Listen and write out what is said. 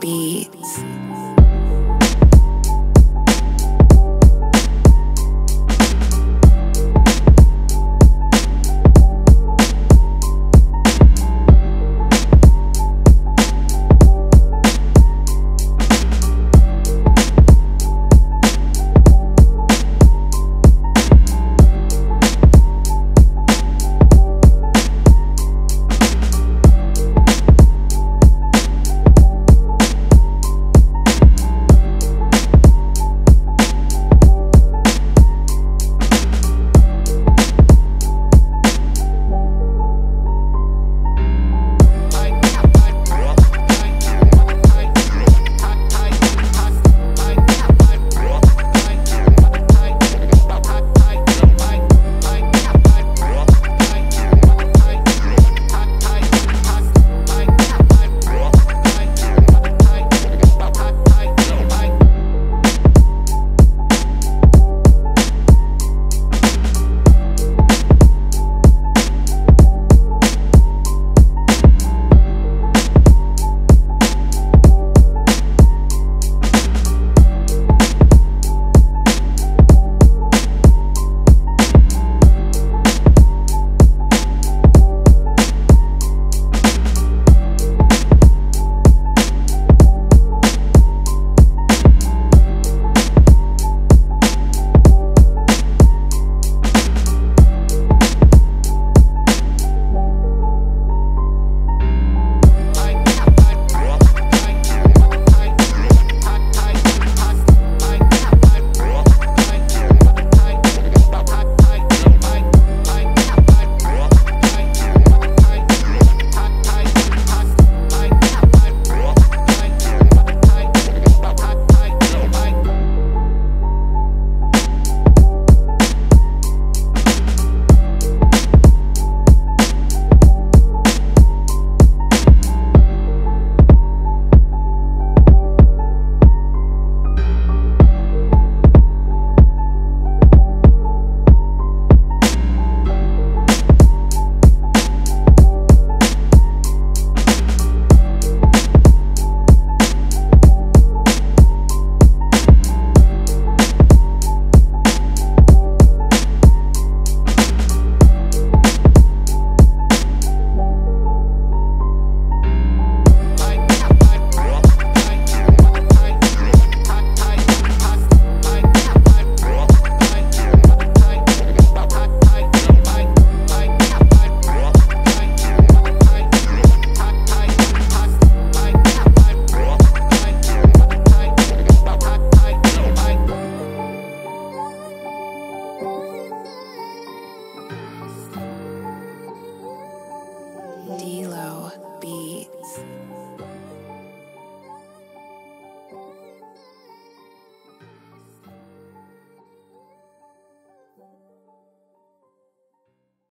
beats. D'Lo Beats.